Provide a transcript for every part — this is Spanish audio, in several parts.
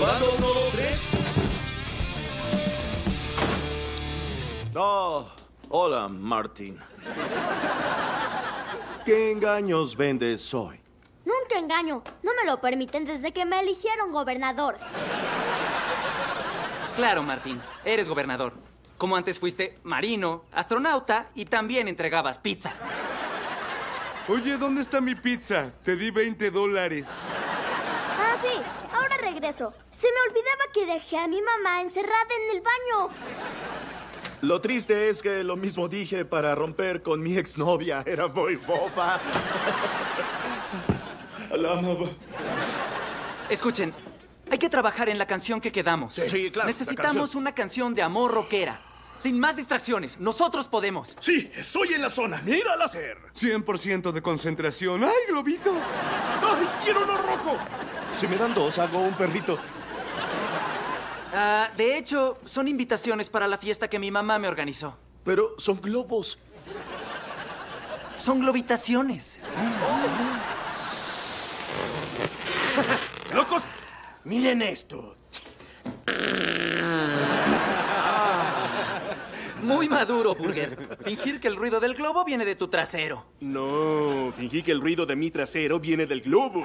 Probando. Oh, hola, Martín. ¿Qué engaños vendes hoy? Nunca engaño. No me lo permiten desde que me eligieron gobernador. Claro, Martín, eres gobernador. Como antes fuiste marino, astronauta y también entregabas pizza. Oye, ¿dónde está mi pizza? Te di 20 dólares. Ah, sí. Ahora regreso. Se me olvidaba que dejé a mi mamá encerrada en el baño. Lo triste es que lo mismo dije para romper con mi exnovia. Era muy boba. La amaba. Escuchen, hay que trabajar en la canción que quedamos. Sí, claro, la Necesitamos canción. una canción de amor rockera. Sin más distracciones, nosotros podemos. Sí, estoy en la zona. Mira al hacer. 100% de concentración. ¡Ay, globitos! ¡Ay, quiero uno rojo! Si me dan dos, hago un perrito. Ah, de hecho, son invitaciones para la fiesta que mi mamá me organizó. Pero son globos. Son globitaciones. ¡Locos! Miren esto. Muy maduro, Burger. Fingir que el ruido del globo viene de tu trasero. No, fingí que el ruido de mi trasero viene del globo.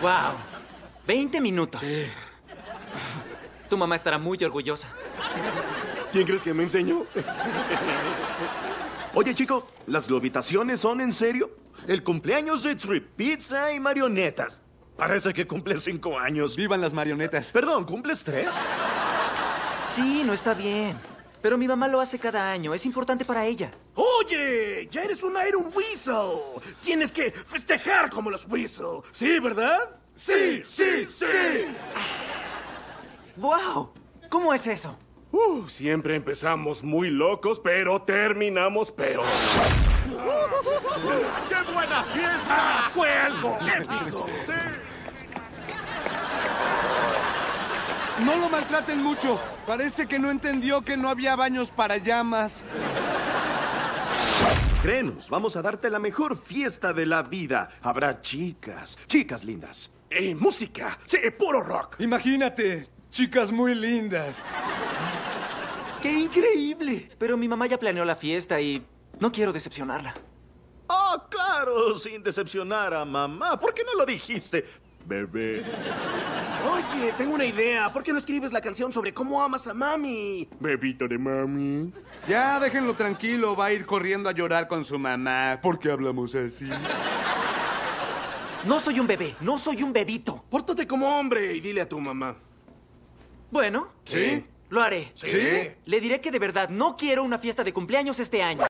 ¡Wow! 20 minutos. Tu mamá estará muy orgullosa. ¿Quién crees que me enseñó? Oye, chico, ¿las globitaciones son en serio? El cumpleaños de Trip Pizza y marionetas. Parece que cumple cinco años. ¡Vivan las marionetas! Perdón, ¿cumples tres? Sí, no está bien. Pero mi mamá lo hace cada año. Es importante para ella. Oye, ya eres un Iron Weasel. Tienes que festejar como los Weasel. ¿Sí, verdad? Sí, sí, sí. ¡Wow! ¿Cómo es eso? Uh, siempre empezamos muy locos, pero terminamos peor. ¡Qué buena fiesta! ¡Fue algo épico! Sí. No lo maltraten mucho. Parece que no entendió que no había baños para llamas. Créenos, vamos a darte la mejor fiesta de la vida. Habrá chicas, chicas lindas. Y música, sí, puro rock. Imagínate, chicas muy lindas. ¡Qué increíble! Pero mi mamá ya planeó la fiesta y no quiero decepcionarla. Oh, claro, sin decepcionar a mamá. ¿Por qué no lo dijiste? Bebé. Oye, tengo una idea. ¿Por qué no escribes la canción sobre cómo amas a mami? Bebito de mami. Ya, déjenlo tranquilo. Va a ir corriendo a llorar con su mamá. ¿Por qué hablamos así? No soy un bebé, no soy un bebito. Pórtate como hombre y dile a tu mamá. Bueno, ¿Sí? lo haré. ¿Sí? Le diré que de verdad no quiero una fiesta de cumpleaños este año.